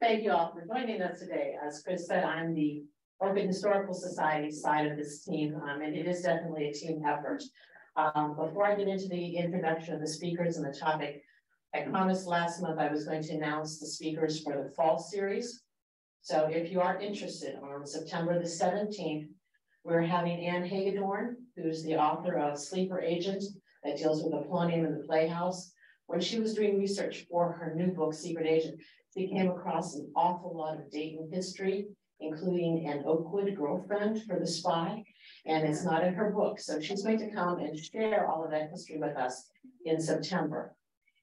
Thank you all for joining us today. As Chris said, I'm the Oregon Historical Society side of this team, um, and it is definitely a team effort. Um, before I get into the introduction of the speakers and the topic, I promised last month I was going to announce the speakers for the fall series. So if you are interested, on September the 17th, we're having Anne Hagedorn, who's the author of Sleeper Agent, that deals with the Polonium and the Playhouse. When she was doing research for her new book, Secret Agent, she came across an awful lot of Dayton history, including an Oakwood girlfriend for the spy, and it's not in her book. So she's going to come and share all of that history with us in September.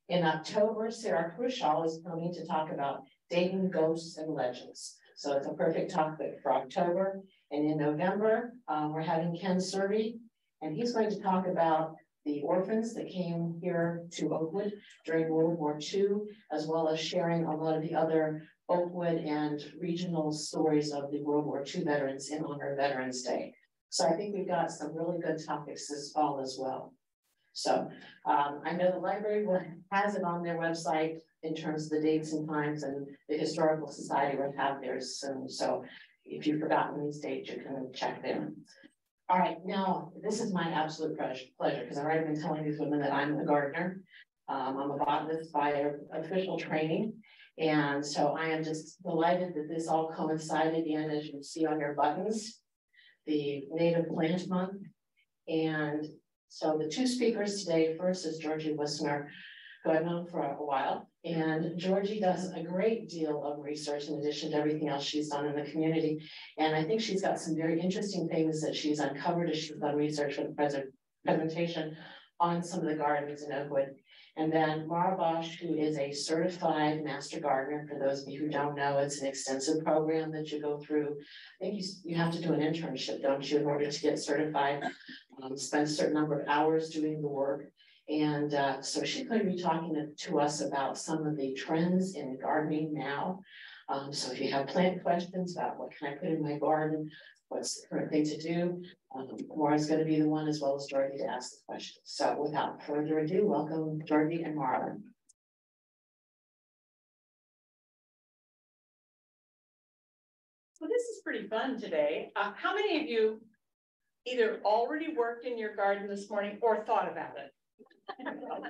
In October, Sarah Crushall is coming to talk about Dayton ghosts and legends. So it's a perfect topic for October. And in November, um, we're having Ken Serby, and he's going to talk about the orphans that came here to Oakwood during World War II, as well as sharing a lot of the other Oakwood and regional stories of the World War II veterans in honor of Veterans Day. So I think we've got some really good topics this fall as well. So um, I know the library has it on their website in terms of the dates and times and the Historical Society will have theirs soon. So if you've forgotten these dates, you can check them. All right, now this is my absolute pleasure because I've already been telling these women that I'm a gardener. Um, I'm a botanist by official training. And so I am just delighted that this all coincided in, as you see on your buttons, the Native Plant Month. And so the two speakers today, first is Georgie Wissner, who I've known for a while. And Georgie does a great deal of research in addition to everything else she's done in the community. And I think she's got some very interesting things that she's uncovered as she's done research for the present presentation on some of the gardens in Oakwood. And then Mara Bosch, who is a certified master gardener. For those of you who don't know, it's an extensive program that you go through. I think you, you have to do an internship, don't you, in order to get certified, um, spend a certain number of hours doing the work. And uh, so she's going to be talking to us about some of the trends in gardening now. Um, so if you have plant questions about what can I put in my garden, what's the current thing to do, um, Mara's going to be the one as well as Dorothy to ask the questions. So without further ado, welcome Dorothy and Mara. So this is pretty fun today. Uh, how many of you either already worked in your garden this morning or thought about it?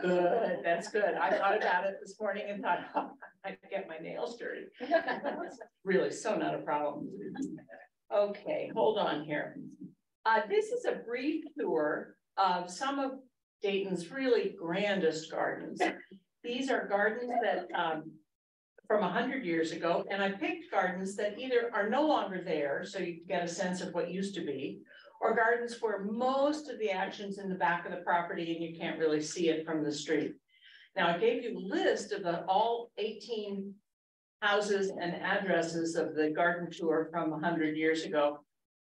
Good, that's good. I thought about it this morning and thought, oh, I'd get my nails dirty. really, so not a problem. Okay, hold on here. Uh, this is a brief tour of some of Dayton's really grandest gardens. These are gardens that um, from 100 years ago, and I picked gardens that either are no longer there, so you get a sense of what used to be, or gardens where most of the action's in the back of the property and you can't really see it from the street. Now I gave you a list of the all 18 houses and addresses of the garden tour from 100 years ago.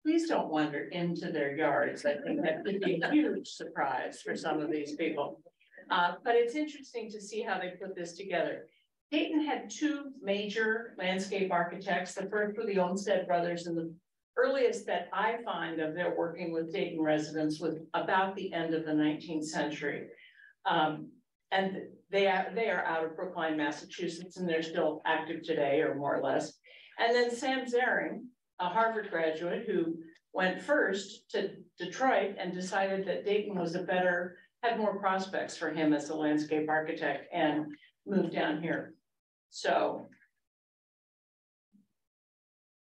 Please don't wander into their yards. I think that could be a huge surprise for some of these people. Uh, but it's interesting to see how they put this together. Dayton had two major landscape architects. The first were the Olmsted brothers and the earliest that I find of their working with Dayton residents was about the end of the 19th century. Um, and they are, they are out of Brookline, Massachusetts, and they're still active today, or more or less. And then Sam Zering, a Harvard graduate who went first to Detroit and decided that Dayton was a better, had more prospects for him as a landscape architect and moved down here. So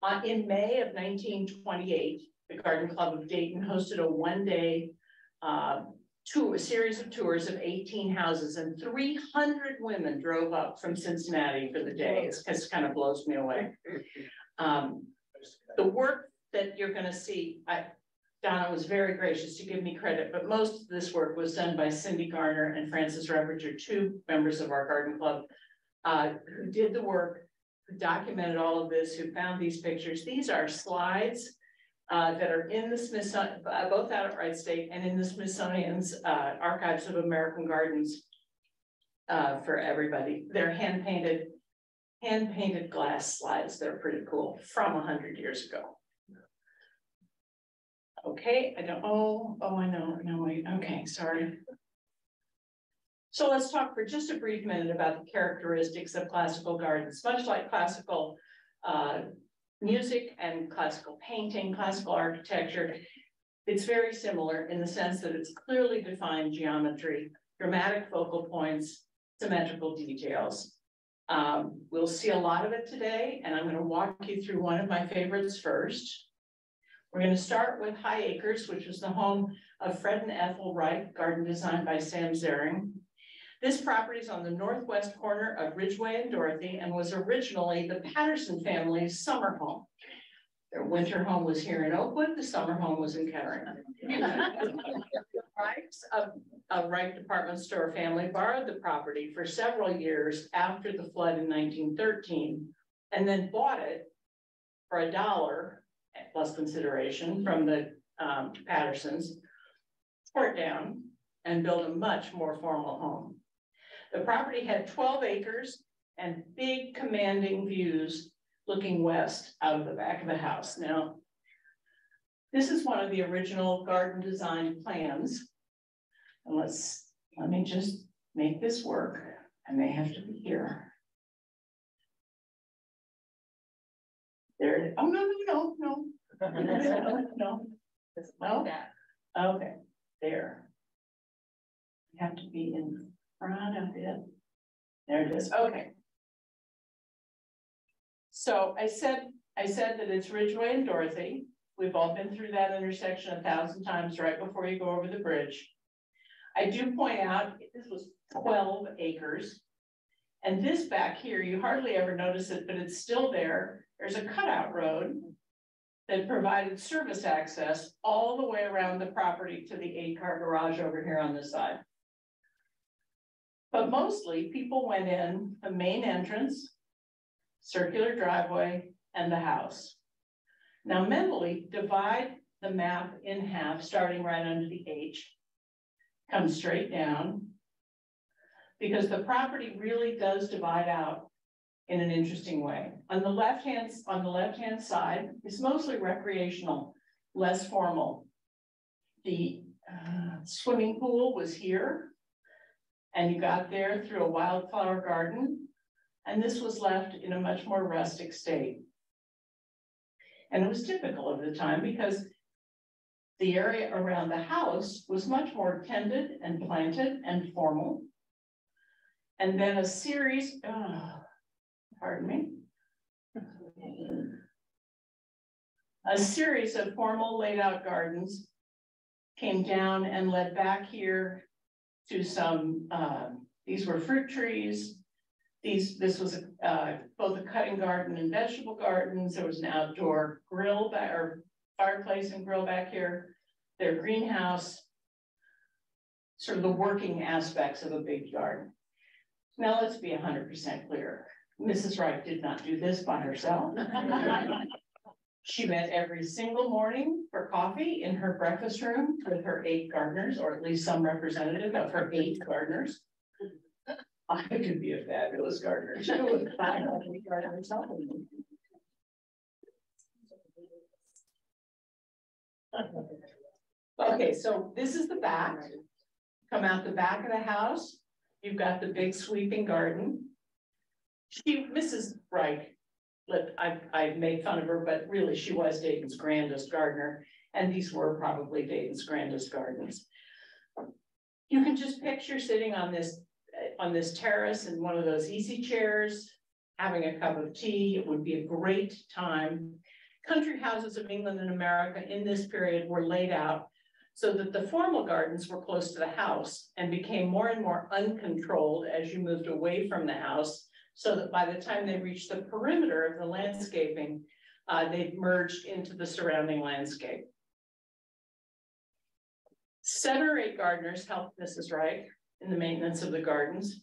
uh, in May of 1928, the Garden Club of Dayton hosted a one-day uh, tour, a series of tours of 18 houses, and 300 women drove up from Cincinnati for the day. It just kind of blows me away. Um, the work that you're going to see, I, Donna was very gracious to give me credit, but most of this work was done by Cindy Garner and Frances Repinger, two members of our garden club, uh, who did the work who documented all of this, who found these pictures. These are slides uh, that are in the Smithsonian, uh, both out at Wright State and in the Smithsonian's uh, Archives of American Gardens uh, for everybody. They're hand painted, hand painted glass slides. They're pretty cool from 100 years ago. Okay, I don't, oh, oh, I know, no, wait, okay, sorry. So let's talk for just a brief minute about the characteristics of classical gardens. Much like classical uh, music and classical painting, classical architecture, it's very similar in the sense that it's clearly defined geometry, dramatic focal points, symmetrical details. Um, we'll see a lot of it today, and I'm going to walk you through one of my favorites first. We're going to start with High Acres, which was the home of Fred and Ethel Rike, garden designed by Sam Zering. This property is on the northwest corner of Ridgeway and Dorothy and was originally the Patterson family's summer home. Their winter home was here in Oakwood, the summer home was in Kettering. Rikes, a, a Rike department store family borrowed the property for several years after the flood in nineteen thirteen, and then bought it for a dollar plus consideration from the um, Pattersons, tore it down and built a much more formal home. The property had twelve acres and big commanding views looking west out of the back of the house. Now, this is one of the original garden design plans. And let's, let me just make this work. I may have to be here. There, oh, no, no, no, no. no, no. No, okay, there. You have to be in front of it. There it is, okay. So I said, I said that it's Ridgeway and Dorothy. We've all been through that intersection a thousand times right before you go over the bridge. I do point out, this was twelve acres. And this back here, you hardly ever notice it, but it's still there. There's a cutout road that provided service access all the way around the property to the eight car garage over here on this side. But mostly people went in the main entrance, circular driveway, and the house. Now mentally divide the map in half, starting right under the H, come straight down, because the property really does divide out in an interesting way. On the left hand, on the left hand side, it's mostly recreational, less formal. The uh, swimming pool was here, and you got there through a wildflower garden, and this was left in a much more rustic state. And it was typical of the time because the area around the house was much more tended and planted and formal. And then a series, oh, pardon me, a series of formal laid out gardens came down and led back here to some, uh, these were fruit trees. These, this was a, uh, both a cutting garden and vegetable gardens. There was an outdoor grill back, or fireplace and grill back here. Their greenhouse, sort of the working aspects of a big yard. Now let's be 100% clear. Mrs. Rike did not do this by herself. She met every single morning for coffee in her breakfast room with her eight gardeners, or at least some representative of her eight gardeners. I could be a fabulous gardener. Okay, so this is the back. Come out the back of the house. You've got the big sweeping garden. She, Mrs. Rike, let, I, I made fun of her, but really she was Dayton's grandest gardener. And these were probably Dayton's grandest gardens. You can just picture sitting on this, on this terrace in one of those easy chairs, having a cup of tea. It would be a great time. Country houses of England and America in this period were laid out so that the formal gardens were close to the house and became more and more uncontrolled as you moved away from the house so that by the time they reach the perimeter of the landscaping, uh, they merged into the surrounding landscape. Seven or eight gardeners helped Mrs. Rike in the maintenance of the gardens.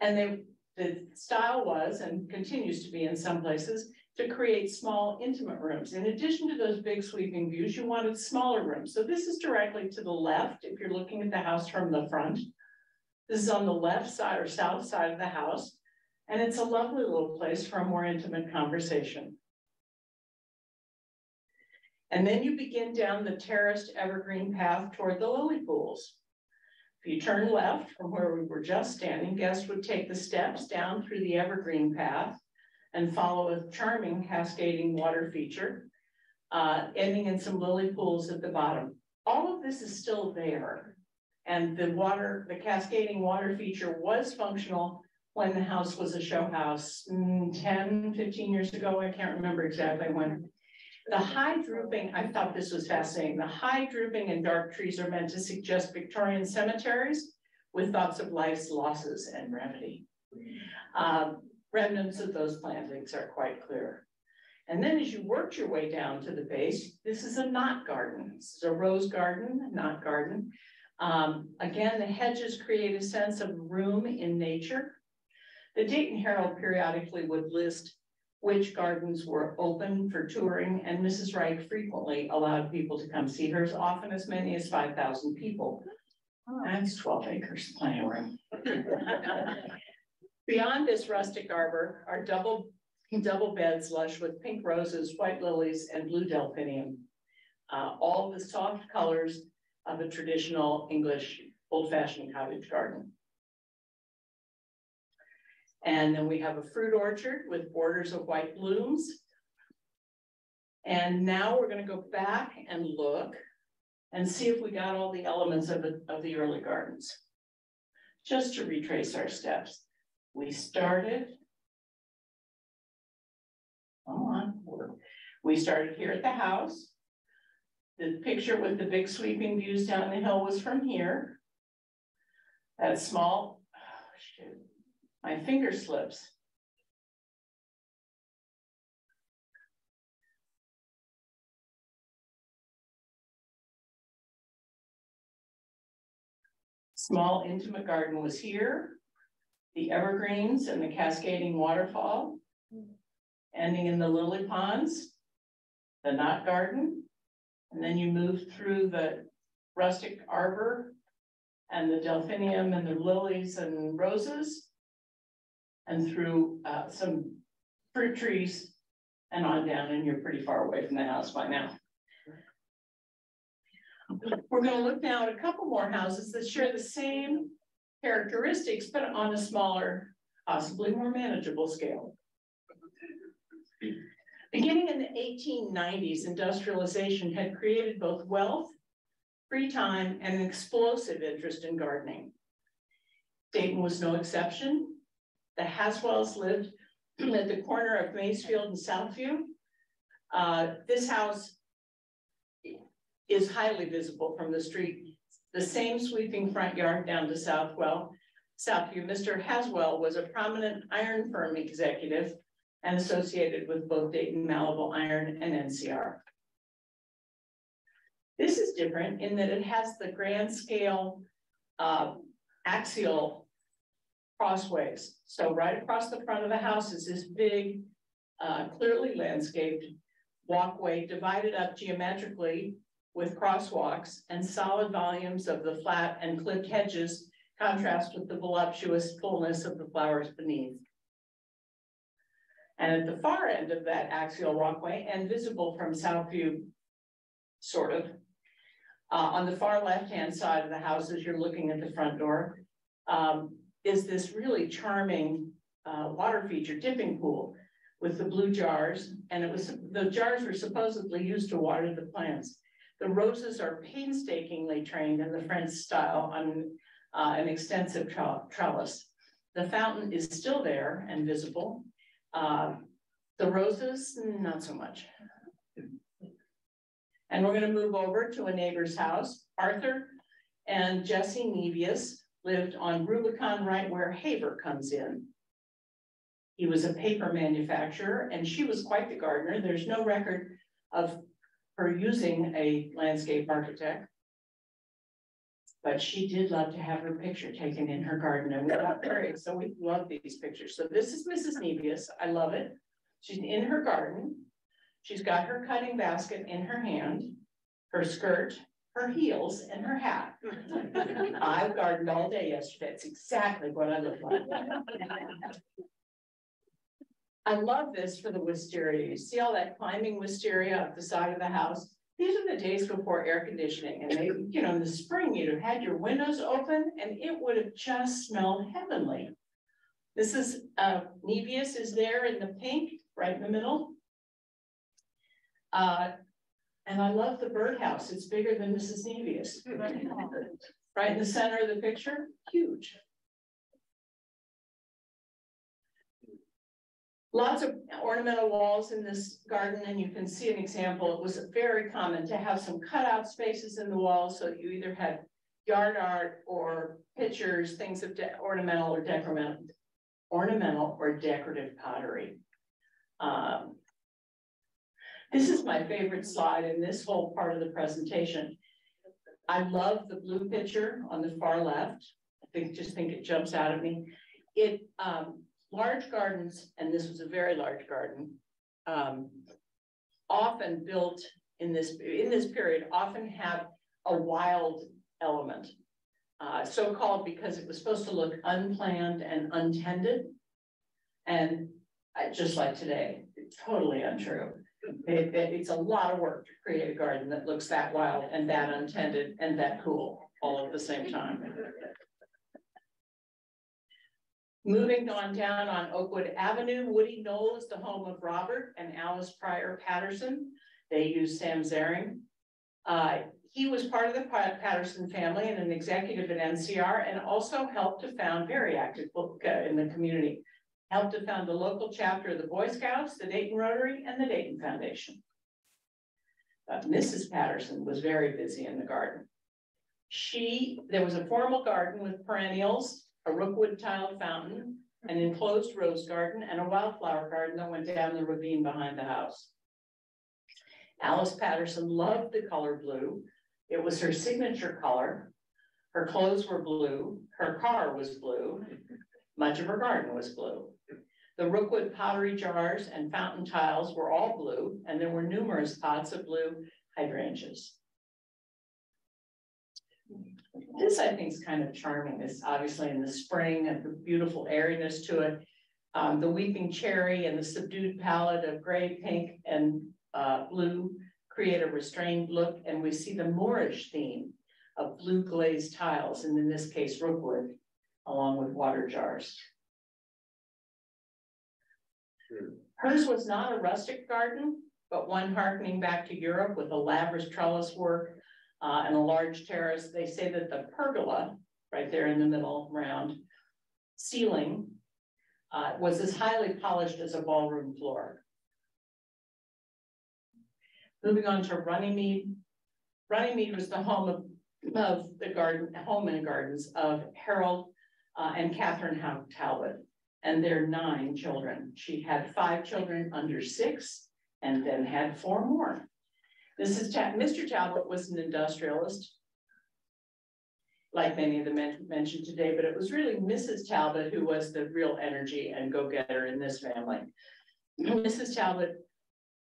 And they, the style was, and continues to be in some places, to create small intimate rooms. In addition to those big sweeping views, you wanted smaller rooms. So this is directly to the left, if you're looking at the house from the front. This is on the left side or south side of the house. And it's a lovely little place for a more intimate conversation. And then you begin down the terraced evergreen path toward the lily pools. If you turn left from where we were just standing, guests would take the steps down through the evergreen path and follow a charming cascading water feature, uh, ending in some lily pools at the bottom. All of this is still there. And the water, the cascading water feature was functional when the house was a show house mm, 10, 15 years ago. I can't remember exactly when. The high drooping, I thought this was fascinating. The high drooping and dark trees are meant to suggest Victorian cemeteries with thoughts of life's losses and remedy. Um, remnants of those plantings are quite clear. And then as you worked your way down to the base, this is a knot garden. This is a rose garden, knot garden. Um, again, the hedges create a sense of room in nature. The Dayton Herald periodically would list which gardens were open for touring, and Mrs. Rike frequently allowed people to come see hers, often as many as 5,000 people. That's 12 acres, of room. Beyond this rustic arbor are double, double beds lush with pink roses, white lilies, and blue delphinium. Uh, all the soft colors of a traditional English old-fashioned cottage garden. And then we have a fruit orchard with borders of white blooms. And now we're gonna go back and look and see if we got all the elements of the, of the early gardens. Just to retrace our steps. We started. Come on, we started here at the house. The picture with the big sweeping views down the hill was from here. That small, oh, shoot, my finger slips. Small intimate garden was here. The evergreens and the cascading waterfall. Ending in the lily ponds. The knot garden. And then you move through the rustic arbor and the delphinium and the lilies and roses and through uh, some fruit trees and on down, and you're pretty far away from the house by now. We're going to look now at a couple more houses that share the same characteristics, but on a smaller, possibly more manageable scale. Beginning in the 1890s, industrialization had created both wealth, free time, and an explosive interest in gardening. Dayton was no exception. The Haswells lived at the corner of Maysfield and Southview. Uh, this house is highly visible from the street. The same sweeping front yard down to Southwell, Southview. Mr. Haswell was a prominent iron firm executive and associated with both Dayton Malleable Iron and NCR. This is different in that it has the grand scale uh, axial crossways. So right across the front of the house is this big, uh, clearly landscaped walkway divided up geometrically with crosswalks and solid volumes of the flat and clipped hedges contrast with the voluptuous fullness of the flowers beneath. And at the far end of that axial walkway and visible from South View, sort of, uh, on the far left-hand side of the house as you're looking at the front door, um, is this really charming uh, water feature dipping pool with the blue jars. And it was the jars were supposedly used to water the plants. The roses are painstakingly trained in the French style on uh, an extensive trellis. The fountain is still there and visible. Uh, the roses, not so much. And we're going to move over to a neighbor's house. Arthur and Jesse Nevius lived on Rubicon right where Haber comes in. He was a paper manufacturer and she was quite the gardener. There's no record of her using a landscape architect. But she did love to have her picture taken in her garden and we got married, so we love these pictures. So this is Mrs. Nevius. I love it. She's in her garden. She's got her cutting basket in her hand, her skirt, her heels and her hat. I've gardened all day yesterday. It's exactly what I look like. I love this for the wisteria. You see all that climbing wisteria up the side of the house? these are the days before air conditioning and they, you know, in the spring, you'd have had your windows open and it would have just smelled heavenly. This is, uh, Nevius is there in the pink, right in the middle. Uh, and I love the birdhouse. It's bigger than Mrs. Nevius. Right in the center of the picture, huge. Lots of ornamental walls in this garden, and you can see an example. It was very common to have some cutout spaces in the wall, so you either had yard art or pictures, things of ornamental or decorative, ornamental or decorative pottery. Um, this is my favorite slide in this whole part of the presentation. I love the blue picture on the far left. I think just think it jumps out at me. It um, large gardens, and this was a very large garden, um, often built in this in this period often have a wild element. Uh, so called because it was supposed to look unplanned and untended. And uh, just like today, totally untrue. It, it, it's a lot of work to create a garden that looks that wild and that untended and that cool all at the same time. Moving on down on Oakwood Avenue, Woody Knoll is the home of Robert and Alice Pryor Patterson. They use Sam Zering. Uh, he was part of the Patterson family and an executive at NCR and also helped to found very active book uh, in the community. Helped to found the local chapter of the Boy Scouts, the Dayton Rotary, and the Dayton Foundation. Uh, Mrs. Patterson was very busy in the garden. She, there was a formal garden with perennials a rookwood tiled fountain, an enclosed rose garden, and a wildflower garden that went down the ravine behind the house. Alice Patterson loved the color blue. It was her signature color. Her clothes were blue. Her car was blue. Much of her garden was blue. The rookwood pottery jars and fountain tiles were all blue, and there were numerous pots of blue hydrangeas. This I think is kind of charming. It's obviously in the spring and the beautiful airiness to it. Um, the weeping cherry and the subdued palette of gray, pink, and uh, blue create a restrained look. And we see the Moorish theme of blue glazed tiles, and in this case, rookwood, along with water jars. Hers was not a rustic garden, but one harkening back to Europe with a elaborate trellis work uh, and a large terrace. They say that the pergola, right there in the middle round ceiling, uh, was as highly polished as a ballroom floor. Moving on to Runnymede. Runnymede was the home of, of the garden, home and gardens of Harold uh, and Katharine Talbott and their nine children. She had five children under six and then had four more. Mrs. Ta Mr. Talbott was an industrialist, like many of the men mentioned today, but it was really Mrs. Talbott who was the real energy and go-getter in this family. Mrs. Talbott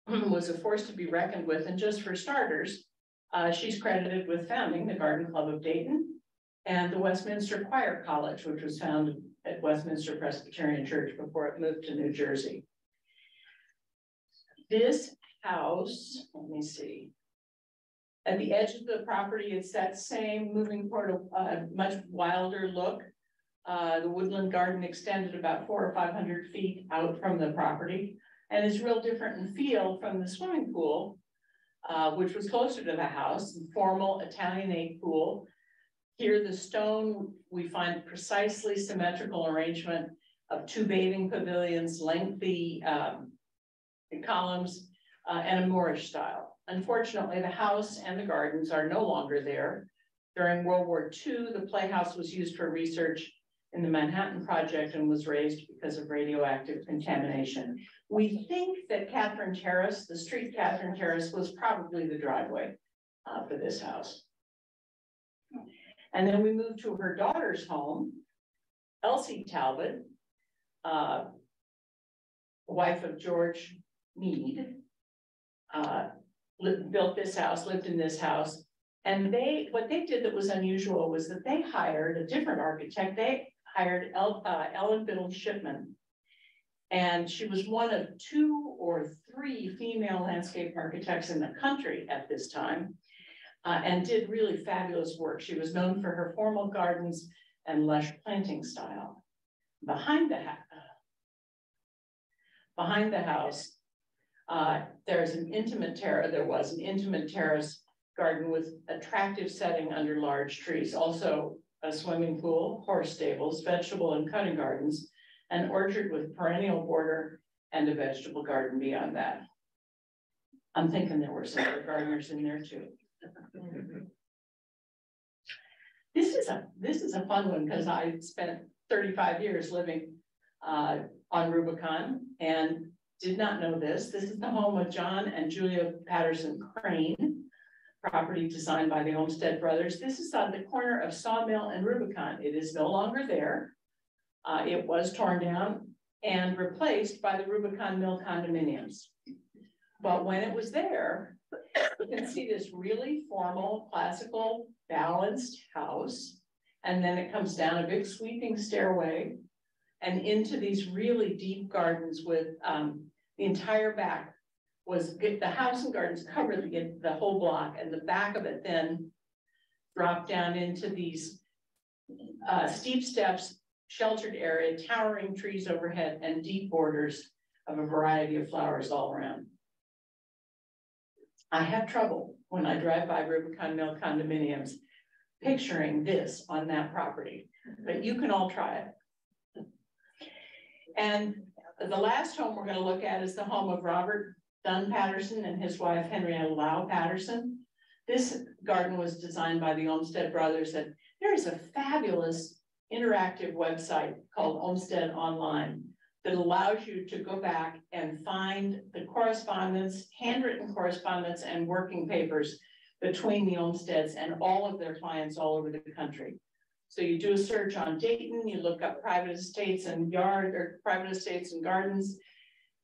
was a force to be reckoned with, and just for starters, uh, she's credited with founding the Garden Club of Dayton and the Westminster Choir College, which was founded at Westminster Presbyterian Church before it moved to New Jersey. This house, let me see. At the edge of the property, it's that same moving toward a, a much wilder look. Uh, the woodland garden extended about four or 500 feet out from the property and is real different in feel from the swimming pool, uh, which was closer to the house, the formal Italianate pool. Here, the stone, we find precisely symmetrical arrangement of two bathing pavilions, lengthy um, columns, uh, and a Moorish style. Unfortunately, the house and the gardens are no longer there. During World War II, the playhouse was used for research in the Manhattan Project and was razed because of radioactive contamination. We think that Catherine Terrace, the street Catherine Terrace, was probably the driveway uh, for this house. And then we moved to her daughter's home, Elsie Talbott, uh, wife of George Mead, uh, built this house, lived in this house. And they, what they did that was unusual was that they hired a different architect. They hired El, uh, Ellen Biddle Shipman. And she was one of two or three female landscape architects in the country at this time uh, and did really fabulous work. She was known for her formal gardens and lush planting style. Behind the, uh, behind the house, uh, there's an intimate terrace, there was an intimate terrace garden with attractive setting under large trees. Also a swimming pool, horse stables, vegetable and cutting gardens, an orchard with perennial border and a vegetable garden beyond that. I'm thinking there were some other gardeners in there too. This is a this is a fun one because I spent 35 years living uh, on Rubicon and did not know this. This is the home of John and Julia Patterson Crane, property designed by the Olmsted brothers. This is on the corner of Sawmill and Rubicon. It is no longer there. Uh, it was torn down and replaced by the Rubicon Mill condominiums. But when it was there, you can see this really formal, classical, balanced house. And then it comes down a big sweeping stairway and into these really deep gardens with um, the entire back was the house and gardens covered the, the whole block and the back of it then dropped down into these uh, steep steps, sheltered area, towering trees overhead and deep borders of a variety of flowers all around. I have trouble when I drive by Rubicon Mill condominiums picturing this on that property, but you can all try it. And the last home we're going to look at is the home of Robert Dunn Patterson and his wife Henrietta Lau Patterson. This garden was designed by the Olmsted brothers and there is a fabulous interactive website called Olmsted Online that allows you to go back and find the correspondence, handwritten correspondence and working papers between the Olmsteds and all of their clients all over the country. So you do a search on Dayton, you look up private estates and yard or private estates and gardens,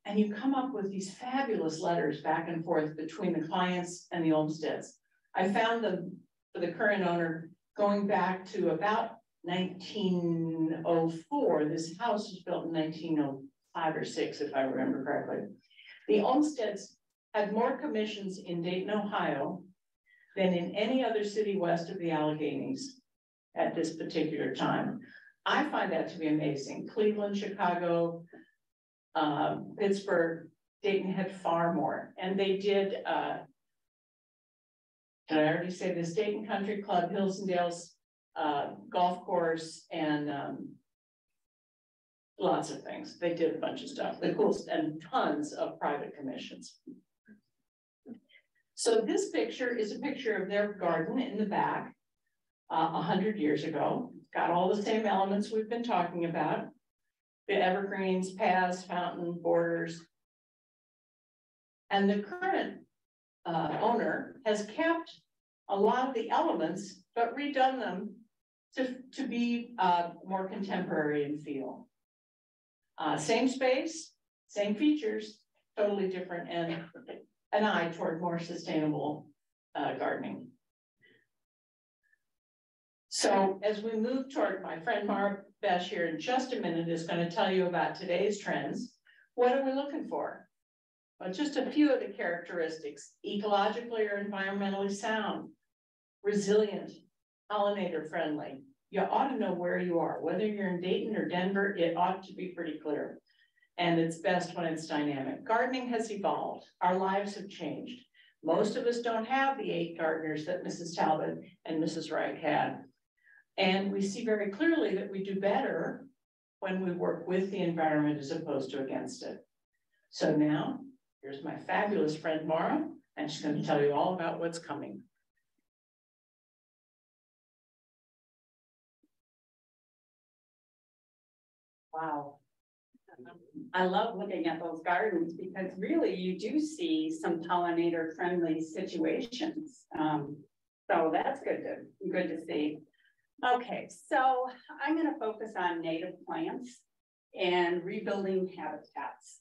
and you come up with these fabulous letters back and forth between the clients and the Olmsteds. I found them for the current owner going back to about 1904. This house was built in 1905 or six, if I remember correctly. The Olmsteds had more commissions in Dayton, Ohio than in any other city west of the Alleghenies at this particular time. I find that to be amazing. Cleveland, Chicago, uh, Pittsburgh, Dayton had far more. And they did, uh, did I already say this? Dayton Country Club, Hills and Dales uh, golf course and um, lots of things. They did a bunch of stuff, the coolest and tons of private commissions. So this picture is a picture of their garden in the back uh, a uh, hundred years ago. Got all the same elements we've been talking about. The evergreens, paths, fountain, borders. And the current uh, owner has kept a lot of the elements, but redone them to, to be uh, more contemporary in feel. Uh, same space, same features, totally different, and an eye toward more sustainable uh, gardening. So as we move toward my friend Mara Besh here in just a minute is going to tell you about today's trends. What are we looking for? Well, just a few of the characteristics, ecologically or environmentally sound, resilient, pollinator friendly. You ought to know where you are, whether you're in Dayton or Denver, it ought to be pretty clear. And it's best when it's dynamic. Gardening has evolved. Our lives have changed. Most of us don't have the eight gardeners that Mrs. Talbott and Mrs. Rike had. And we see very clearly that we do better when we work with the environment as opposed to against it. So now, here's my fabulous friend Mara, and she's going to tell you all about what's coming. Wow. I love looking at those gardens because really you do see some pollinator friendly situations. Um, so that's good to good to see. Okay, so I'm going to focus on native plants and rebuilding habitats.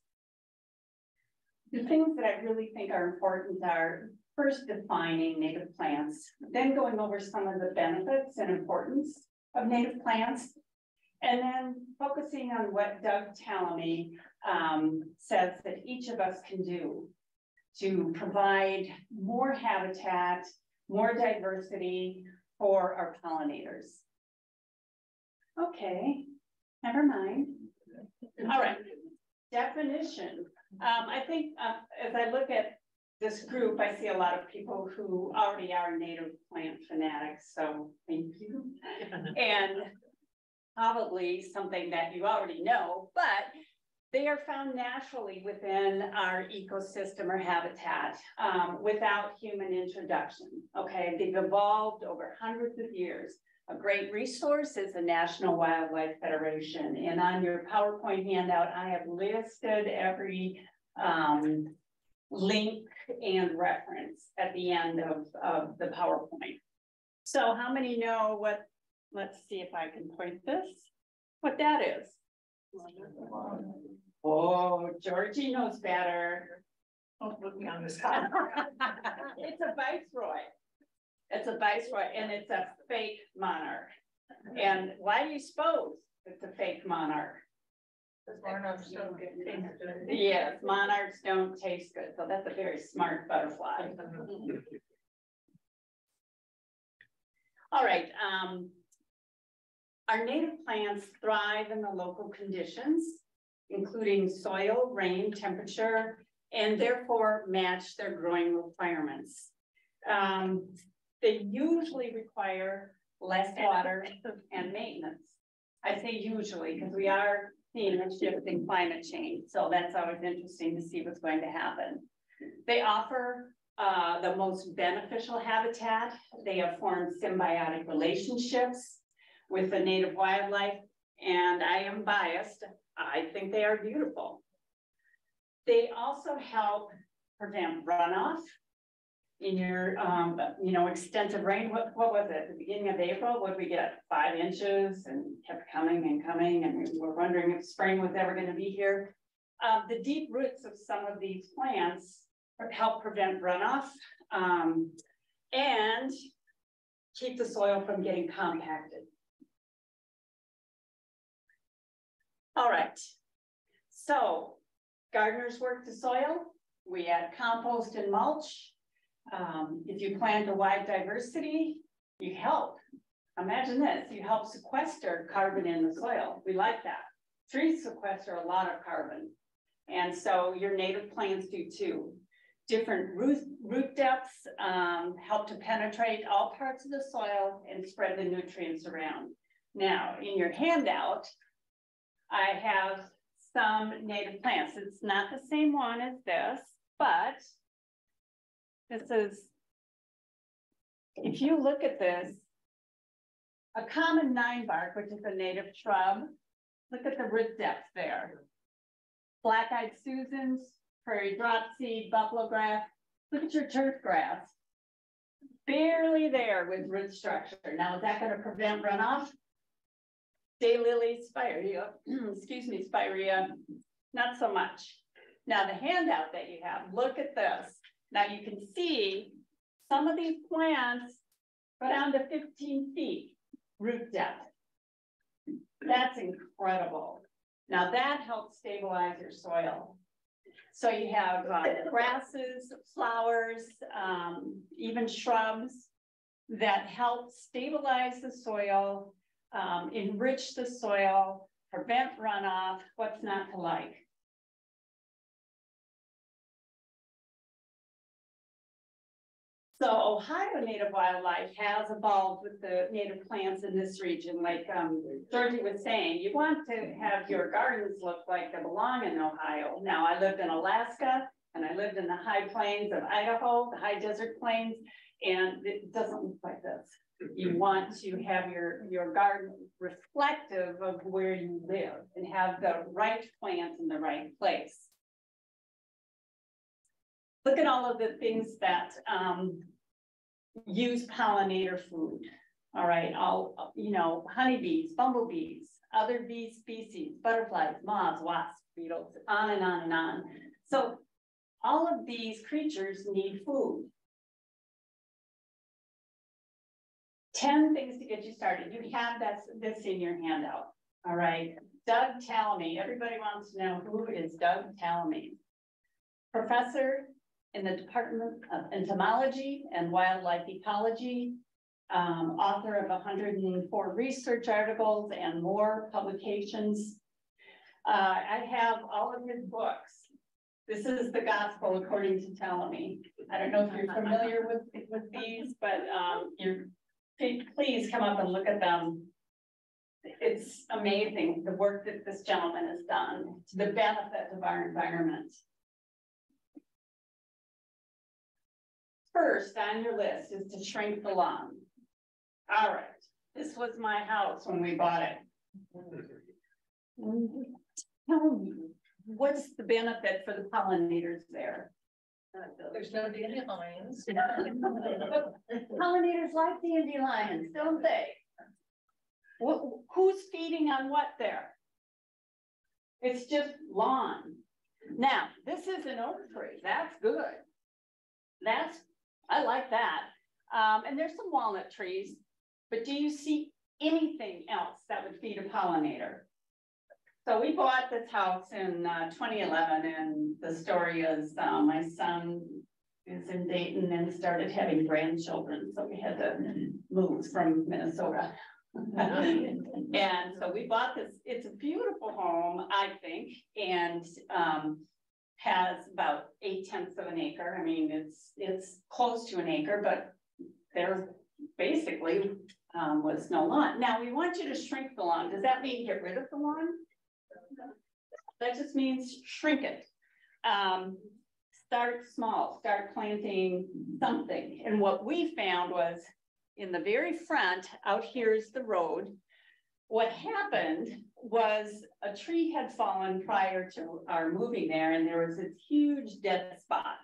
The things that I really think are important are first defining native plants, then going over some of the benefits and importance of native plants, and then focusing on what Doug Tallamy um, says that each of us can do to provide more habitat, more diversity for our pollinators. Okay, never mind. All right, definition. Um, I think uh, as I look at this group, I see a lot of people who already are native plant fanatics, so thank you. and probably something that you already know, but they are found naturally within our ecosystem or habitat um, without human introduction. Okay, they've evolved over hundreds of years. A great resource is the National Wildlife Federation. And on your PowerPoint handout, I have listed every um, link and reference at the end of, of the PowerPoint. So how many know what, let's see if I can point this, what that is? Oh, Georgie knows better. Don't put me on this. It's a viceroy. It's a viceroy and it's a fake monarch. And why do you suppose it's a fake monarch? Monarchs don't get taste good. Yes, monarchs don't taste good, so that's a very smart butterfly. All right, um. Our native plants thrive in the local conditions, including soil, rain, temperature, and therefore match their growing requirements. Um, they usually require less water and maintenance. I say usually because we are seeing a shift in climate change, so that's always interesting to see what's going to happen. They offer uh, the most beneficial habitat. They have formed symbiotic relationships with the native wildlife, and I am biased. I think they are beautiful. They also help prevent runoff in your, um, you know, extensive rain. What, what was it? The beginning of April, did we get? Five inches and kept coming and coming, and we were wondering if spring was ever going to be here. Uh, the deep roots of some of these plants help prevent runoff um, and keep the soil from getting compacted. All right. So gardeners work the soil. We add compost and mulch. Um, if you plant a wide diversity, you help. Imagine this, you help sequester carbon in the soil. We like that. Trees sequester a lot of carbon. And so your native plants do too. Different root, root depths um, help to penetrate all parts of the soil and spread the nutrients around. Now, in your handout, I have some native plants. It's not the same one as this, but this is, if you look at this, a common nine bark, which is a native shrub, look at the root depth there. Black-eyed Susans, prairie dropseed, buffalo grass. Look at your turf grass. Barely there with root structure. Now, is that going to prevent runoff? Daylily spirea, excuse me, spirea, not so much. Now the handout that you have, look at this. Now you can see some of these plants down to 15 feet root depth. That's incredible. Now that helps stabilize your soil. So you have uh, grasses, flowers, um, even shrubs that help stabilize the soil um, enrich the soil, prevent runoff, what's not to like? So Ohio native wildlife has evolved with the native plants in this region, like um, Georgie was saying, you want to have your gardens look like they belong in Ohio. Now I lived in Alaska and I lived in the high plains of Idaho, the high desert plains, and it doesn't look like this. You want to have your, your garden reflective of where you live and have the right plants in the right place. Look at all of the things that um, use pollinator food. All right, all, you know, honeybees, bumblebees, other bee species, butterflies, moths, wasps, beetles, on and on and on. So all of these creatures need food. 10 things to get you started. You have that, this in your handout. All right. Doug Tallamy. Everybody wants to know who is Doug Tallamy? Professor in the Department of Entomology and Wildlife Ecology, um, author of hundred and four research articles and more publications. Uh, I have all of his books. This is the gospel according to Tallamy. I don't know if you're familiar with, with these, but, um, you're, please come up and look at them. It's amazing, the work that this gentleman has done to the benefit of our environment. First on your list is to shrink the lawn. All right, this was my house when we bought it. Tell me, what's the benefit for the pollinators there? There's no dandelions. Pollinators like dandelions, don't they? What, who's feeding on what there? It's just lawn. Now, this is an oak tree, that's good. That's, I like that. Um, and there's some walnut trees, but do you see anything else that would feed a pollinator? So we bought this house in uh, 2011 and the story is uh, my son is in Dayton and started having grandchildren. So we had to move from Minnesota. and so we bought this, it's a beautiful home, I think, and um, has about eight tenths of an acre. I mean, it's it's close to an acre, but there basically um, was no lawn. Now we want you to shrink the lawn. Does that mean get rid of the lawn? That just means shrink it. Um, start small, start planting something. And what we found was in the very front, out here's the road. What happened was a tree had fallen prior to our moving there, and there was this huge dead spot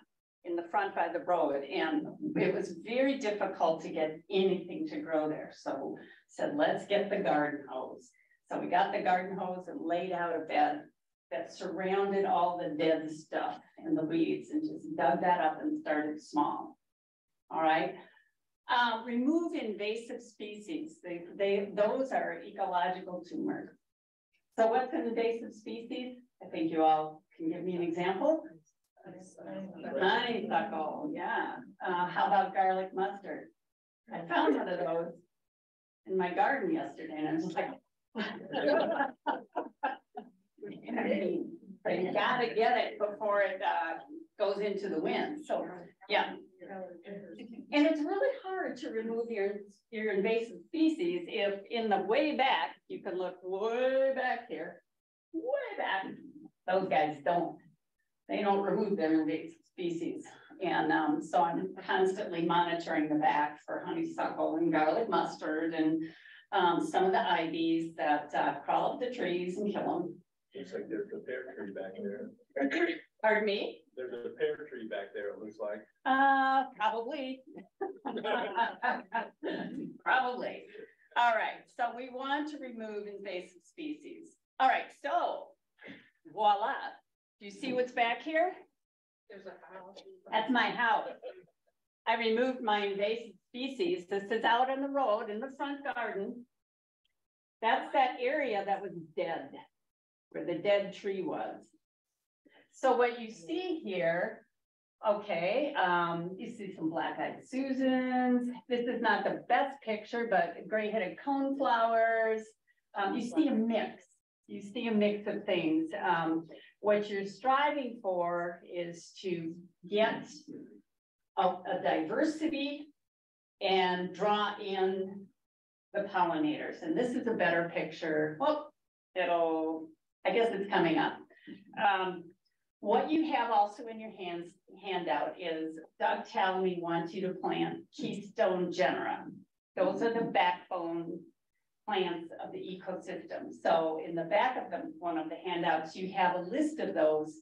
in the front by the road, and it was very difficult to get anything to grow there. So said, let's get the garden hose. So we got the garden hose and laid out a bed that surrounded all the dead stuff and the weeds and just dug that up and started small. All right. Uh, remove invasive species. They, they, those are ecological tumors. So what's an invasive species? I think you all can give me an example. Honeysuckle, yeah. Uh, how about garlic mustard? I found one of those in my garden yesterday and I was like, but you gotta get it before it uh, goes into the wind. So, yeah. And it's really hard to remove your, your invasive species if in the way back, you can look way back here, way back. Those guys don't. They don't remove their invasive species. And um, so I'm constantly monitoring the back for honeysuckle and garlic mustard and um, some of the ivies that uh, crawl up the trees and kill them. Looks like there's a pear tree back there. Pardon me? There's a pear tree back there, it looks like. Uh, probably. probably. All right, so we want to remove invasive species. All right, so voila. Do you see what's back here? There's a house. That's my house. I removed my invasive species. This is out on the road in the front garden. That's that area that was dead, where the dead tree was. So what you see here, okay, um, you see some black-eyed Susans. This is not the best picture, but gray-headed coneflowers. Um, you see a mix. You see a mix of things. Um, what you're striving for is to get a, a diversity and draw in the pollinators. And this is a better picture. Well, it'll, I guess it's coming up. Um, what you have also in your hands handout is Doug Tallamy wants you to plant keystone genera. Those are the backbone plants of the ecosystem. So in the back of the, one of the handouts, you have a list of those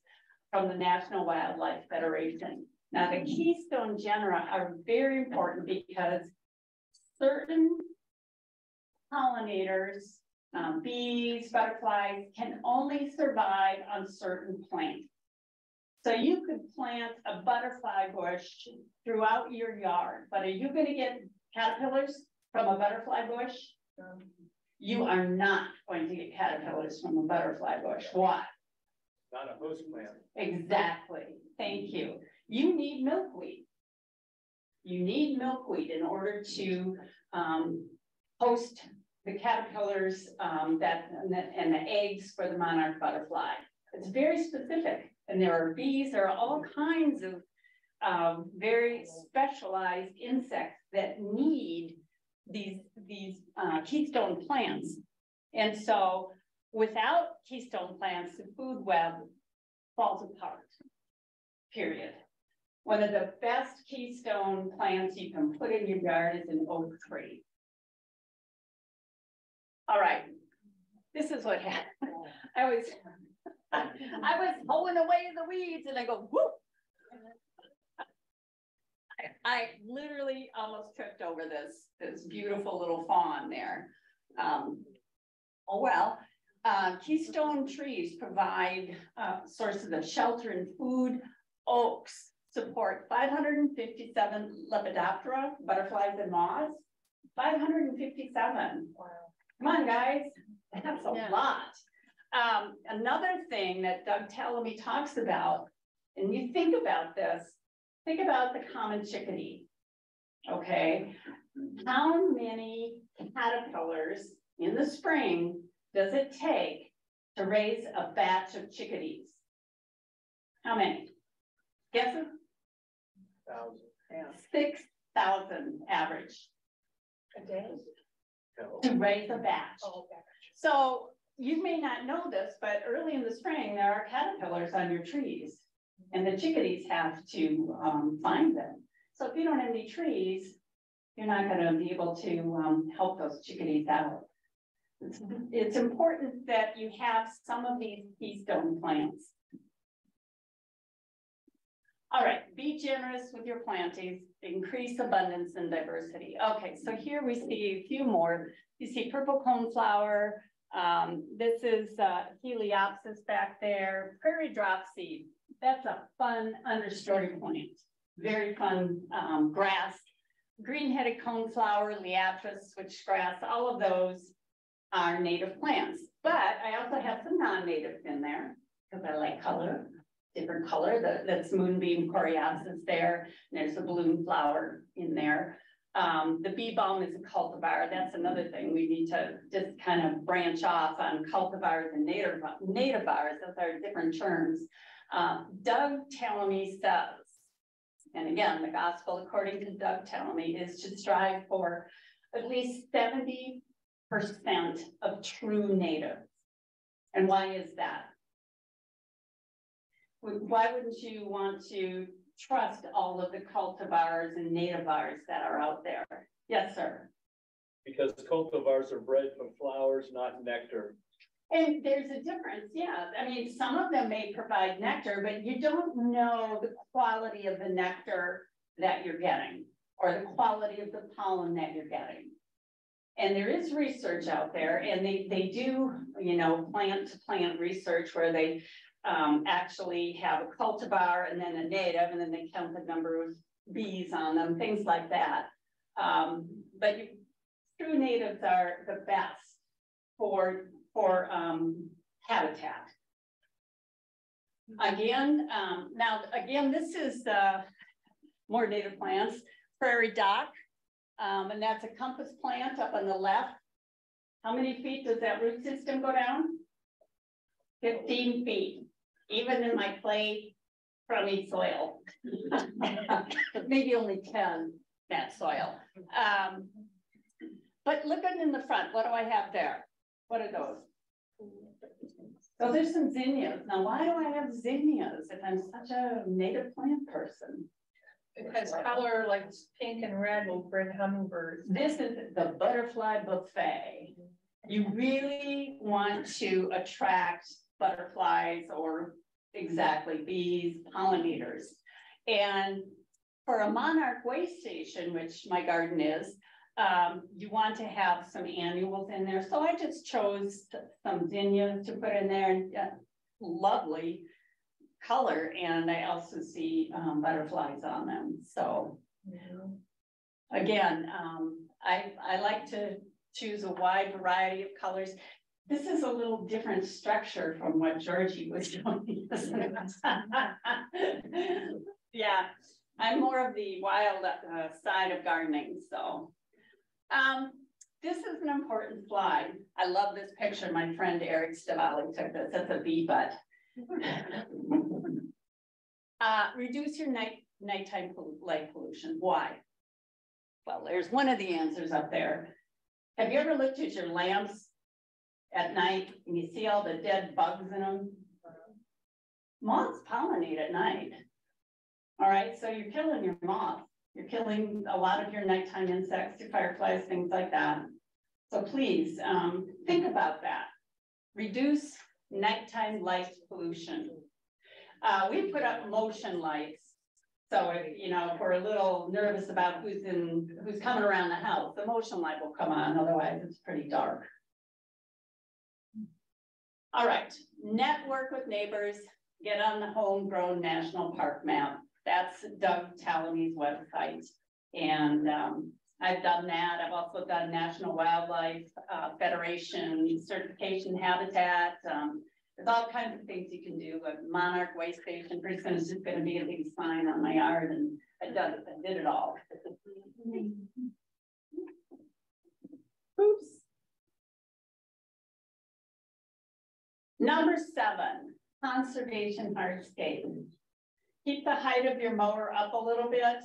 from the National Wildlife Federation. Now the keystone genera are very important because certain pollinators, um, bees, butterflies can only survive on certain plants. So you could plant a butterfly bush throughout your yard, but are you gonna get caterpillars from a butterfly bush? you are not going to get caterpillars from a butterfly bush. Why? Not a host plant. Exactly. Thank you. You need milkweed. You need milkweed in order to um, host the caterpillars um, that and the, and the eggs for the monarch butterfly. It's very specific, and there are bees. There are all kinds of um, very specialized insects that need these these uh, keystone plants. And so, without keystone plants, the food web falls apart. Period. One of the best keystone plants you can put in your yard is an oak tree. All right, this is what happened. I was, I was hoeing away in the weeds and I go, whoop. I, I literally almost tripped over this, this beautiful little fawn there. Um, oh, well, uh, keystone trees provide uh, sources of shelter and food. Oaks support 557 Lepidoptera, butterflies and moths. 557. Wow. Come on, guys. That's a yeah. lot. Um, another thing that Doug Tallamy talks about, and you think about this, think about the common chickadee. Okay. How many caterpillars in the spring does it take to raise a batch of chickadees? How many? Guesses? Thousand. Yeah. Six thousand average. A day? No. To raise a batch. Oh, So you may not know this, but early in the spring, there are caterpillars on your trees. And the chickadees have to um, find them. So if you don't have any trees, you're not going to be able to um, help those chickadees out. It's, it's important that you have some of these keystone plants. All right, be generous with your plantings, increase abundance and diversity. Okay, so here we see a few more. You see purple coneflower. Um, this is uh, Heliopsis back there, prairie dropseed. That's a fun understory plant. Very fun um, grass. Green-headed coneflower, liatris, switchgrass, all of those are native plants. But I also have some non-natives in there because I like color, different color. That's moonbeam coreopsis there. And there's a balloon flower in there. Um, the bee balm is a cultivar. That's another thing we need to just kind of branch off on cultivars and native nativars. Those are different terms. Um, Doug Tallamy says, and again, the gospel according to Doug Tallamy is to strive for at least 70 percent of true natives. And why is that? Why wouldn't you want to trust all of the cultivars and nativars that are out there? Yes, sir. Because cultivars are bred from flowers, not nectar. And there's a difference, yeah. I mean, some of them may provide nectar, but you don't know the quality of the nectar that you're getting or the quality of the pollen that you're getting. And there is research out there and they, they do, you know, plant to plant research where they um, actually have a cultivar and then a native and then they count the number of bees on them, things like that. Um, but you, true natives are the best for, for um, habitat. Again, um, now again, this is uh, more native plants, prairie dock. Um, and that's a compass plant up on the left. How many feet does that root system go down? 15 feet, even in my clay crummy soil. Maybe only 10 that soil. Um, but looking in the front, what do I have there? What are those? So there's some zinnias. Now, why do I have zinnias if I'm such a native plant person? Because color like pink and red will bring hummingbirds. This is the butterfly buffet. You really want to attract butterflies or exactly bees, pollinators. And for a monarch way station, which my garden is, um, you want to have some annuals in there. So I just chose some zinnias to put in there and uh, lovely color and I also see um, butterflies on them. So again, um, I, I like to choose a wide variety of colors. This is a little different structure from what Georgie was showing us. Yeah, I'm more of the wild uh, side of gardening, so. Um, this is an important slide. I love this picture. My friend Eric Stavali took this. That's a bee butt. uh, reduce your night nighttime light pollution. Why? Well, there's one of the answers up there. Have you ever looked at your lamps at night and you see all the dead bugs in them? Moths pollinate at night. All right, so you're killing your moths. You're killing a lot of your nighttime insects, your fireflies, things like that. So please um, think about that. Reduce nighttime light pollution. Uh, we put up motion lights. So if, you know, if we're a little nervous about who's in, who's coming around the house, the motion light will come on, otherwise it's pretty dark. All right, network with neighbors, get on the homegrown national park map. That's Doug Tallamy's website. And um, I've done that. I've also done National Wildlife uh, Federation certification habitat. Um, there's all kinds of things you can do. A monarch way station, pretty soon it's just going to be a big sign on my yard, and I did it. I did it all. Oops. Number seven, conservation hardscape. Keep the height of your mower up a little bit.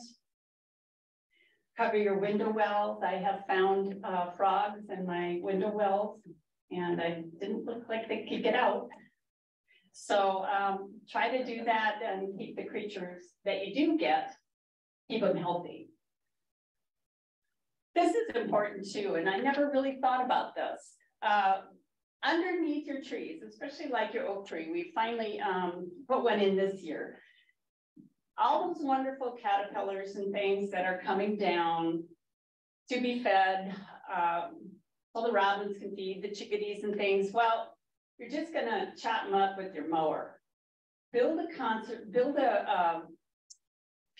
Cover your window wells. I have found uh, frogs in my window wells and I didn't look like they could get out. So um, try to do that and keep the creatures that you do get, keep them healthy. This is important too, and I never really thought about this. Uh, underneath your trees, especially like your oak tree, we finally um, put one in this year all those wonderful caterpillars and things that are coming down to be fed, um, the robins can feed the chickadees and things. Well, you're just gonna chop them up with your mower. Build a concert, build a um,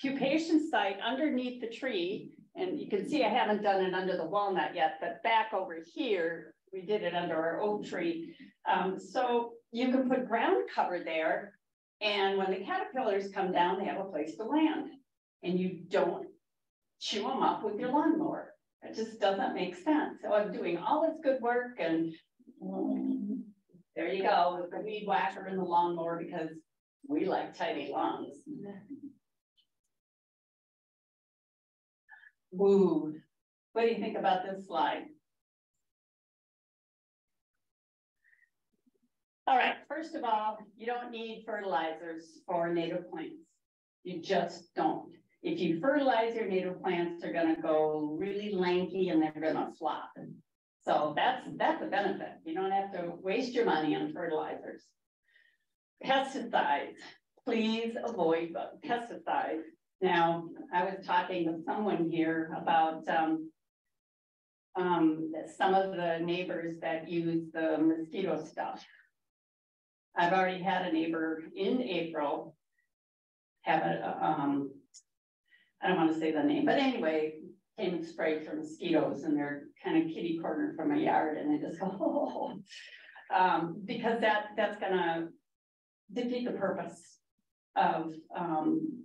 pupation site underneath the tree. And you can see I haven't done it under the walnut yet, but back over here, we did it under our oak tree. Um, so you can put ground cover there and when the caterpillars come down, they have a place to land. And you don't chew them up with your lawnmower. It just doesn't make sense. So I'm doing all this good work and there you go with the weed whacker and the lawnmower because we like tidy lawns. Woo. What do you think about this slide? All right, first of all, you don't need fertilizers for native plants. You just don't. If you fertilize your native plants, they're gonna go really lanky and they're gonna flop. So that's, that's a benefit. You don't have to waste your money on fertilizers. Pesticides, please avoid pesticides. Now, I was talking with someone here about um, um, some of the neighbors that use the mosquito stuff. I've already had a neighbor in April have a, um, I don't want to say the name, but anyway, came and sprayed for mosquitoes and they're kind of kitty corner from my yard and I just go, oh, um, because that that's gonna defeat the purpose of um,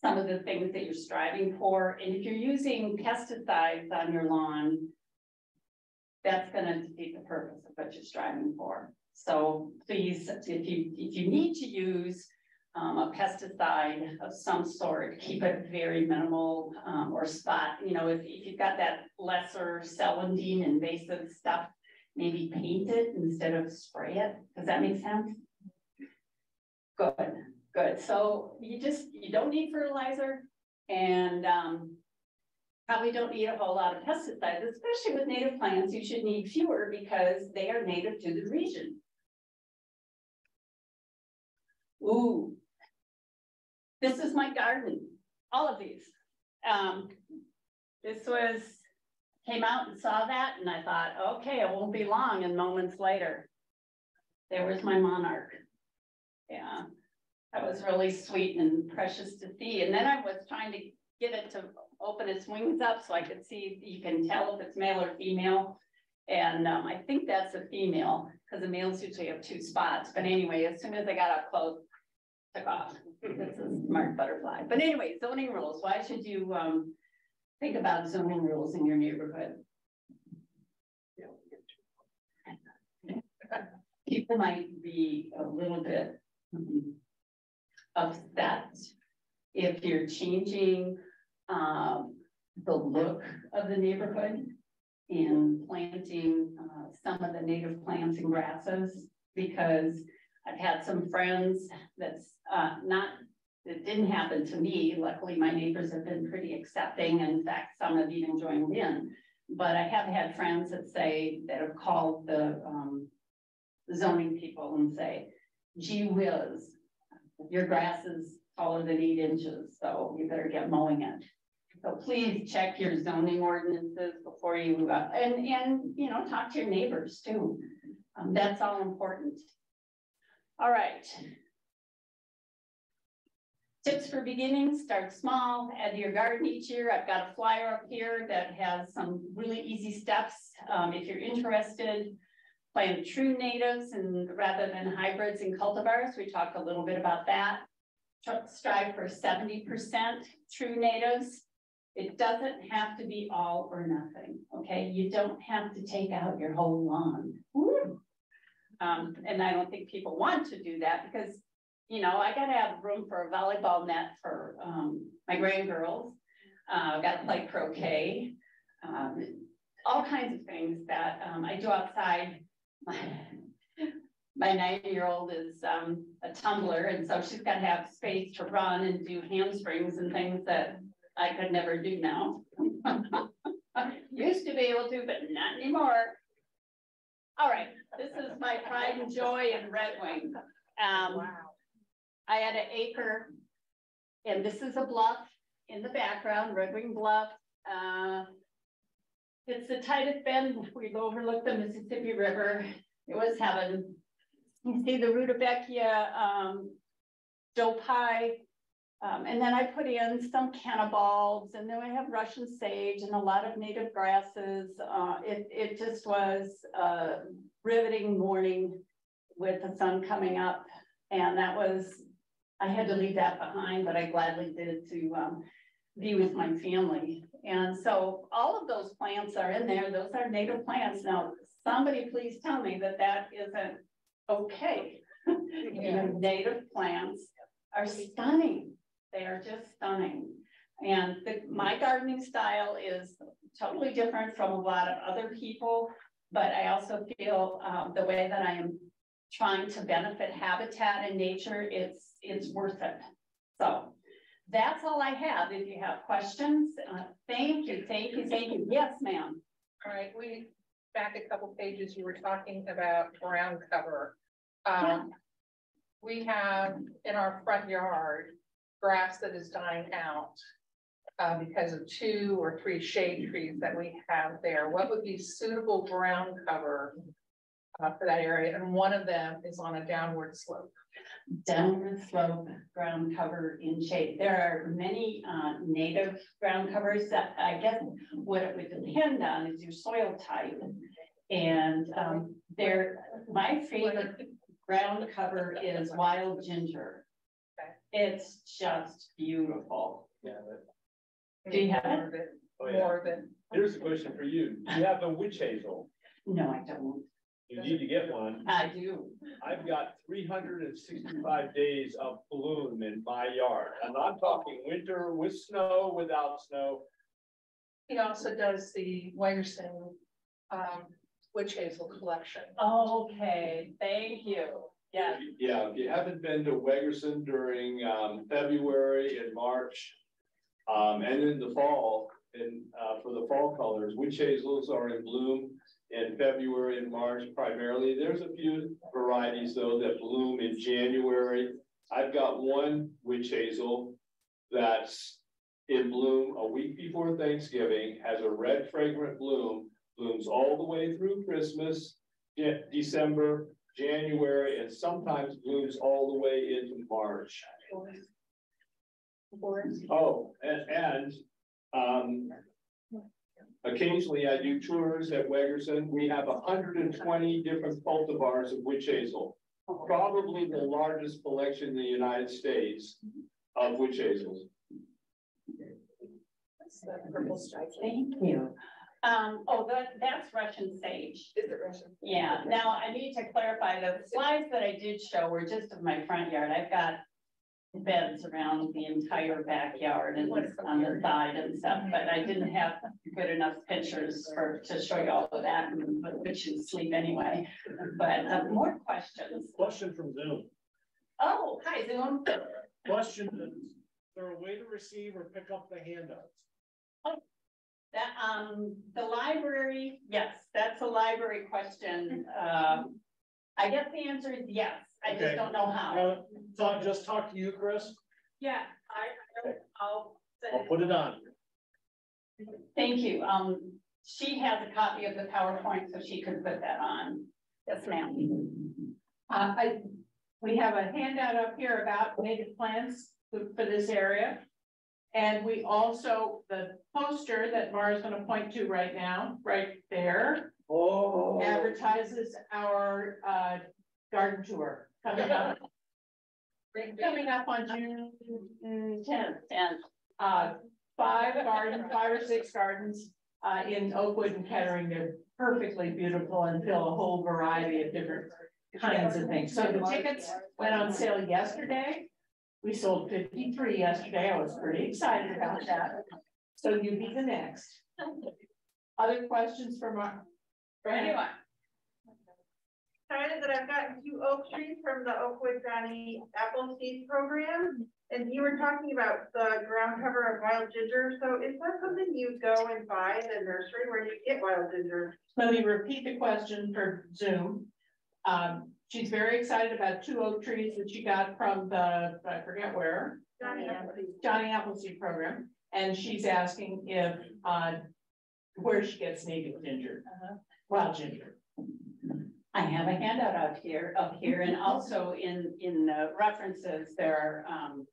some of the things that you're striving for. And if you're using pesticides on your lawn, that's gonna defeat the purpose of what you're striving for. So please, if you if you need to use um, a pesticide of some sort, keep it very minimal um, or spot. You know, if, if you've got that lesser celandine invasive stuff, maybe paint it instead of spray it. Does that make sense? Good, good. So you just you don't need fertilizer, and um, probably don't need a whole lot of pesticides, especially with native plants. You should need fewer because they are native to the region. Ooh, this is my garden, all of these. Um, this was, came out and saw that and I thought, okay, it won't be long and moments later, there was my monarch. Yeah, that was really sweet and precious to see. And then I was trying to get it to open its wings up so I could see, you can tell if it's male or female. And um, I think that's a female, because the males usually have two spots, but anyway, as soon as I got up close, took off. This is smart butterfly, but anyway, zoning rules, why should you um think about zoning rules in your neighborhood? People might be a little bit um, upset if you're changing um the look of the neighborhood and planting uh, some of the native plants and grasses because I've had some friends that's uh, not, it didn't happen to me. Luckily, my neighbors have been pretty accepting. In fact, some have even joined in. But I have had friends that say, that have called the um, zoning people and say, gee whiz, your grass is taller than eight inches, so you better get mowing it. So please check your zoning ordinances before you, uh, and, and, you know, talk to your neighbors too. Um, that's all important. All right. Tips for beginning, start small, add to your garden each year. I've got a flyer up here that has some really easy steps. Um, if you're interested, plant true natives and rather than hybrids and cultivars, we talk a little bit about that. Strive for 70% true natives. It doesn't have to be all or nothing, okay? You don't have to take out your whole lawn. Um, and I don't think people want to do that because, you know, I gotta have room for a volleyball net for, um, my grandgirls. Uh, I've got to play croquet, um, all kinds of things that, um, I do outside. My nine-year-old is, um, a tumbler, and so she's gotta have space to run and do handsprings and things that I could never do now. Used to be able to, but not anymore. All right, this is my pride and joy in Red Wing. Um, wow. I had an acre, and this is a bluff in the background, Red Wing Bluff. Uh, it's the tightest bend. We've overlooked the Mississippi River. It was heaven. You see the Rudbeckia, um, Pye, um, and then I put in some canna bulbs and then I have Russian sage and a lot of native grasses. Uh, it, it just was a riveting morning with the sun coming up. And that was, I had to leave that behind, but I gladly did to um, be with my family. And so all of those plants are in there. Those are native plants. Now, somebody please tell me that that isn't okay. Yeah. you know, native plants are stunning. They are just stunning. And the, my gardening style is totally different from a lot of other people, but I also feel um, the way that I am trying to benefit habitat and nature, it's, it's worth it. So that's all I have. If you have questions, uh, thank you, thank you, thank you. Yes, ma'am. All right, we, back a couple pages, you were talking about ground cover. Um, yeah. We have in our front yard, grass that is dying out uh, because of two or three shade trees that we have there. What would be suitable ground cover uh, for that area? And one of them is on a downward slope. Downward slope ground cover in shade. There are many uh, native ground covers that I guess what it would depend on is your soil type. And um, there, my favorite ground cover is wild ginger. It's just beautiful. Yeah. Do you have more it? Oh, yeah. More of it. Here's a question for you. Do you have a witch hazel? No, I don't. You need to get one. I do. I've got three hundred and sixty-five days of bloom in my yard. And I'm talking winter with snow, without snow. He also does the Wegerzyn um, witch hazel collection. Okay, thank you. Yeah. Yeah, if you haven't been to Wegerzyn during um, February and March, um, and in the fall, and uh, for the fall colors, witch hazels are in bloom in February and March primarily. There's a few varieties though that bloom in January. I've got one witch hazel that's in bloom a week before Thanksgiving, has a red fragrant bloom, blooms all the way through Christmas, December, January, and sometimes blooms all the way into March. Oh, and, and um, Occasionally I do tours at Wegerzyn. We have hundred and twenty different cultivars of witch hazel. Probably the largest collection in the United States of witch hazels. Thank you. Um, oh, that, that's Russian sage. Is it Russian? Yeah, now I need to clarify, the slides that I did show were just of my front yard. I've got beds around the entire backyard and on the side and stuff, but I didn't have good enough pictures for, to show you all of that, and but we should sleep anyway. But uh, more questions. Question from Zoom. Oh, hi, Zoom. Question, is there a way to receive or pick up the handouts? Oh, That, um, the library, yes, that's a library question. Um, I guess the answer is yes. I just Okay. don't know how. Uh, Talk, just talk to you, Chris. Yeah, I, I'll. I'll put it on. Thank you. Um, she has a copy of the PowerPoint, so she could put that on. Yes, ma'am. Uh, I, we have a handout up here about native plants for for this area. And we also, the poster that Mara's gonna point to right now, right there, Oh. advertises our, uh, garden tour coming up. Coming up on June tenth. And uh, five gardens, five or six gardens, uh, in Oakwood and Kettering, they're perfectly beautiful and fill a whole variety of different kinds of things. So the tickets went on sale yesterday. We sold fifty-three yesterday. I was pretty excited about that. So you be the next. Other questions from our? for anyone, excited that I've gotten two oak trees from the Oakwood County Apple Seed Program. And you were talking about the ground cover of wild ginger. So is that something you go and buy in the nursery where you get wild ginger? Let me repeat the question for Zoom. Um, she's very excited about two oak trees that she got from the, I forget where, Johnny Johnny Appleseed program. And she's asking if, uh, where she gets native ginger, wild ginger. I have a handout out here, up here, and also in, in the references, there are, um.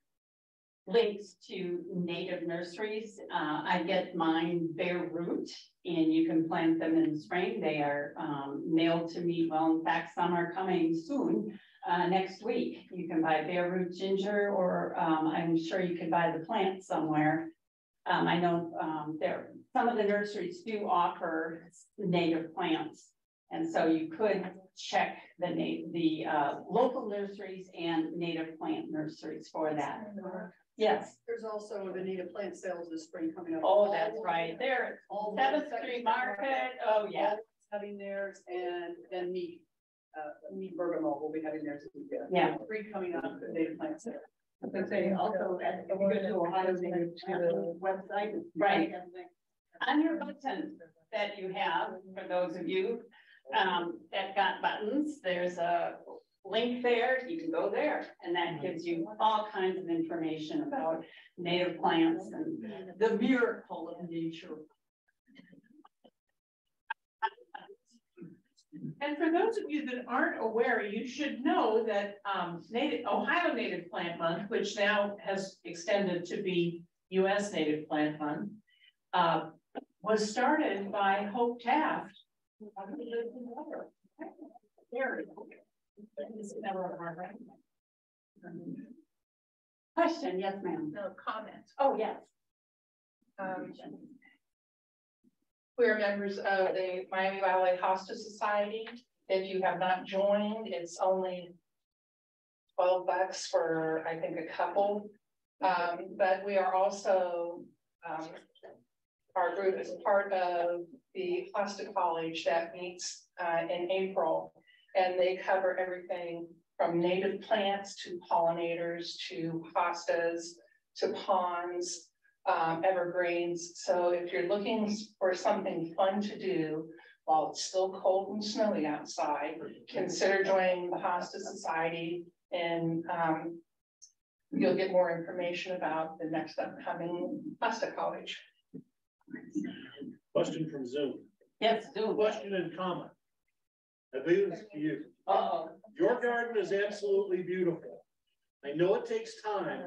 Links to native nurseries. Uh, I get mine bare root and you can plant them in spring. They are, um, mailed to me. Well, in fact, some are coming soon. Uh, next week, you can buy bare root ginger or, um, I'm sure you can buy the plant somewhere. Um, I know, um, there, some of the nurseries do offer native plants. And so you could check the the uh local nurseries and native plant nurseries for that. Yes, There's also the native plant sales this spring coming up. oh, that's right, there, All the Seventh Street market, Market, oh, yeah, Having theirs and then meat, uh, meat Bergamo will be having theirs. Yeah. Free coming up, the native plant sale. But they also, if you go to Ohio, they go to the website, right? On your button that you have, for those of you um that got buttons, there's a link there, you can go there. And that gives you all kinds of information about native plants and the miracle of nature. And for those of you that aren't aware, you should know that um native, Ohio Native Plant Month, which now has extended to be US Native Plant Month. Uh, was started by Hope Taft. Question, yes, ma'am. No comment. Oh, yes. Um, we are members of the Miami Valley Hosta Society. If you have not joined, it's only twelve bucks for, I think, a couple. Um, but we are also, um, our group is part of the Hosta College that meets, uh, in April. And they cover everything from native plants to pollinators to hostas to ponds, um, evergreens. So if you're looking for something fun to do while it's still cold and snowy outside, consider joining the Hosta Society and um, you'll get more information about the next upcoming Hosta College. Question from Zoom. Yes, Zoom. Question and comment. I believe it's to you. Uh-oh. Your garden is absolutely beautiful. I know it takes time,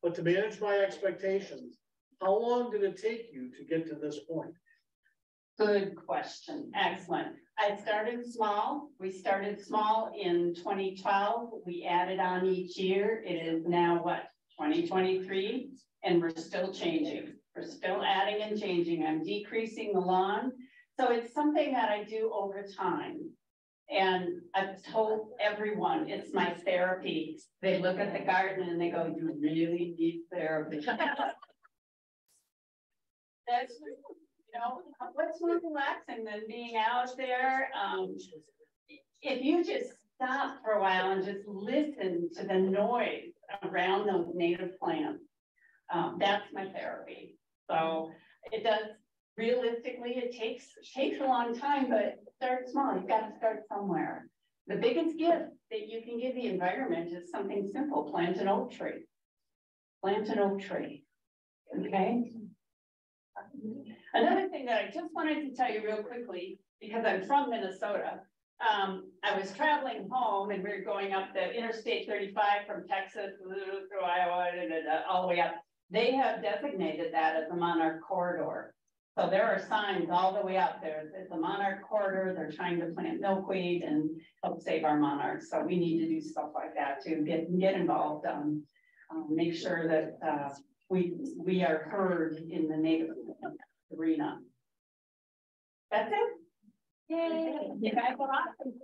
but to manage my expectations, how long did it take you to get to this point? Good question, excellent. I started small, we started small in twenty twelve, we added on each year, it is now what, twenty twenty-three? And we're still changing, we're still adding and changing, I'm decreasing the lawn. So it's something that I do over time. And I've told everyone, it's my therapy. They look at the garden and they go, you really need therapy. That's, you know, what's more relaxing than being out there? Um, if you just stop for a while and just listen to the noise around those native plants, um, that's my therapy. So it does, realistically, it takes, takes a long time, but start small. You've got to start somewhere. The biggest gift that you can give the environment is something simple, plant an oak tree. Plant an oak tree, okay? Another thing that I just wanted to tell you real quickly, because I'm from Minnesota, um, I was traveling home and we were going up the Interstate thirty-five from Texas through Iowa and uh, all the way up. They have designated that as a monarch corridor. So there are signs all the way out there. It's a monarch corridor. They're trying to plant milkweed and help save our monarchs. So we need to do stuff like that to get, get involved, um, um, make sure that, uh, we, we are heard in the native arena. That's it. Yay. You guys are awesome.